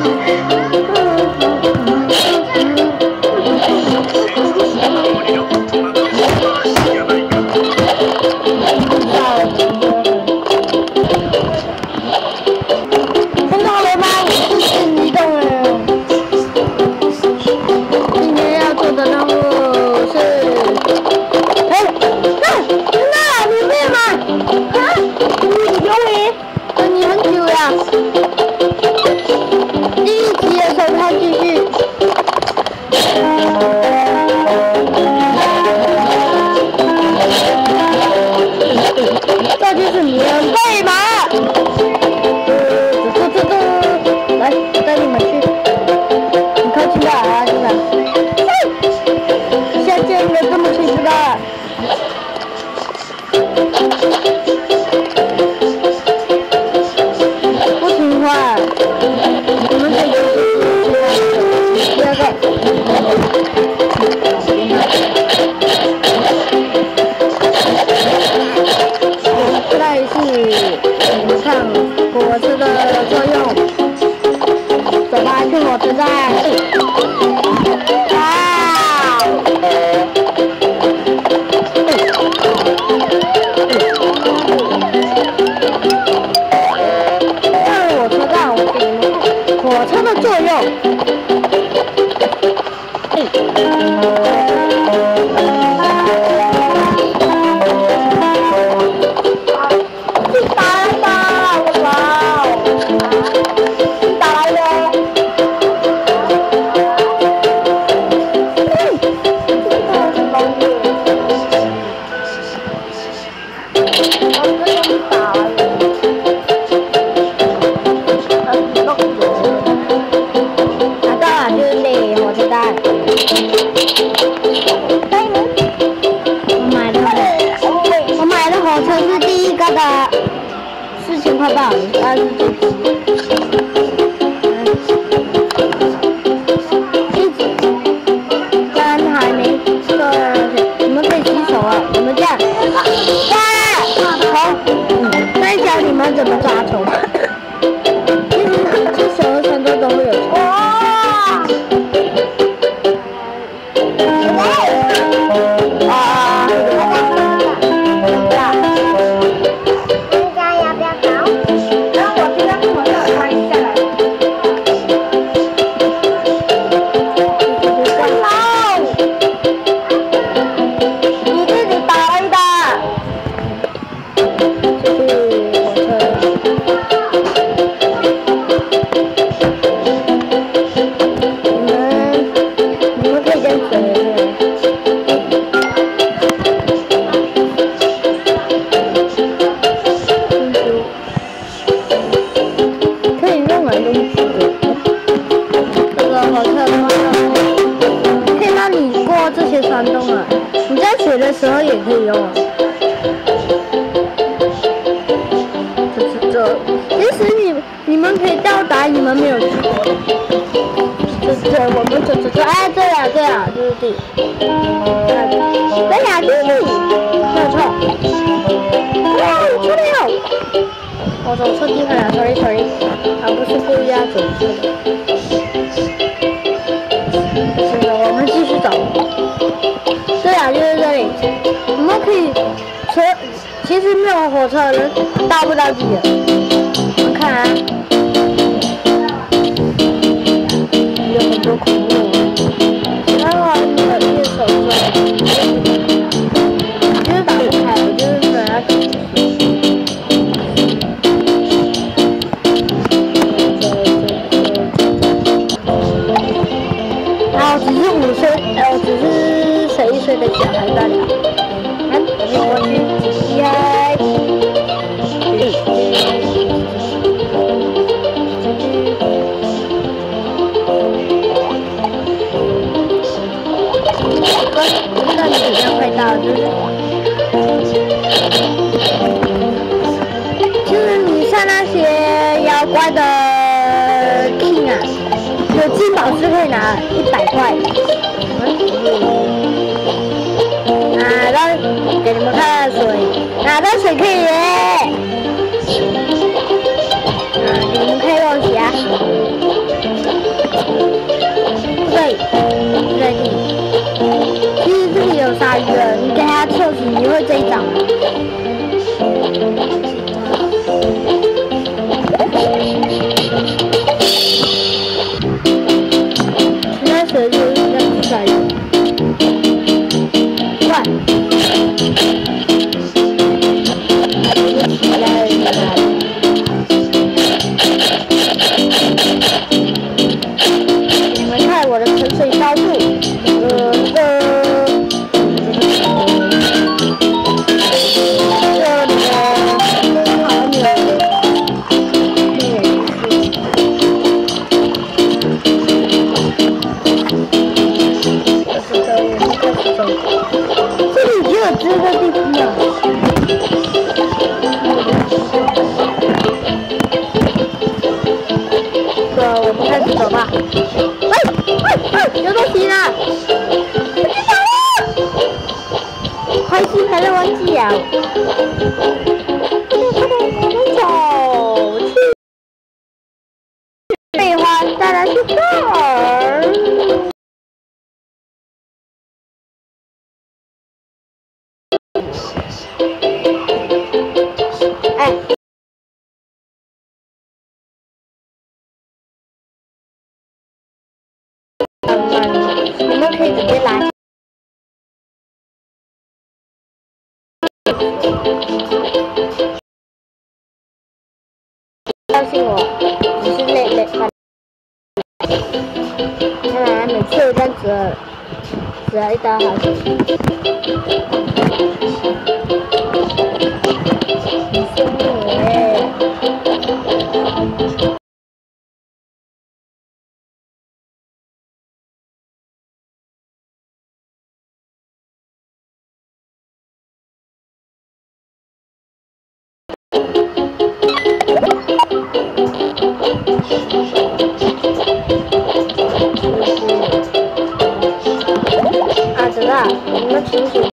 me. Hey. 他爸也是。igg 这这这，其实你你们可以到达，你们没有去。这这，我们这这这，哎，对呀、对呀、就是这。对呀、啊，就是你，没错。哇，出来了！我走错地方了，sorry sorry，还，不是故意要走错的。其实没有火车人到不了几点。我看、啊，有很多恐怖。有金宝石可以拿一百块。走吧。哎哎哎，有东西啦！我去找了，快去才能忘记啊！快点，快点，走去。废话，当然是这儿。哎。可以直接拿。相信我，只是累累。看来每次我这样子，只要一刀好死。你啊，知道，你们清楚。